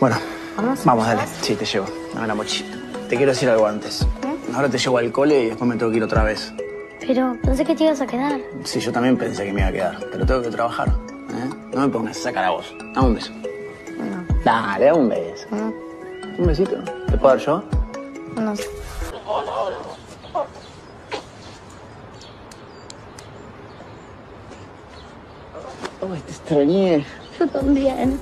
Bueno, ¿Vamos? vamos, dale. Sí, te llevo. Dame la mochila. Te quiero decir algo antes. Ahora te llevo al cole y después me tengo que ir otra vez. Pero pensé que te ibas a quedar. Sí, yo también pensé que me iba a quedar, pero tengo que trabajar. ¿eh? No me pongas a sacar a vos. Dame un beso. No, Dale, dame un beso. no, ¿Un besito? ¿Te puedo dar yo? no sé. Ay, te extrañé. Yo también.